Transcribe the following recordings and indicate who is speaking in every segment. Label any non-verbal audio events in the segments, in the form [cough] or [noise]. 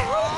Speaker 1: Oh.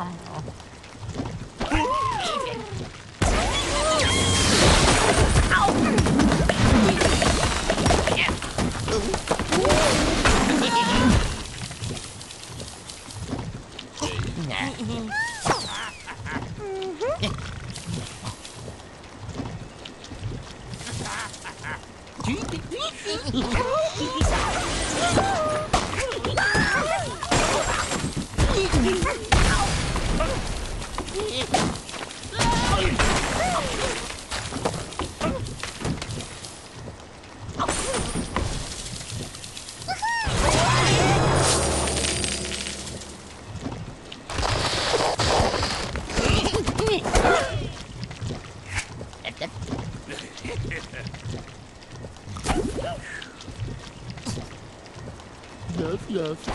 Speaker 1: không Yeah. love, love. [laughs]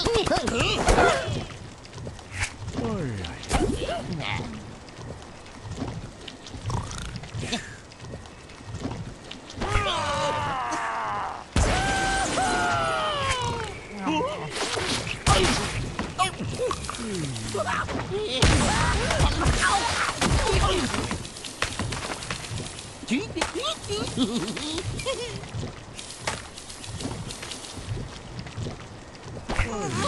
Speaker 1: Hehehehe Oh.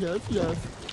Speaker 1: yes, yes.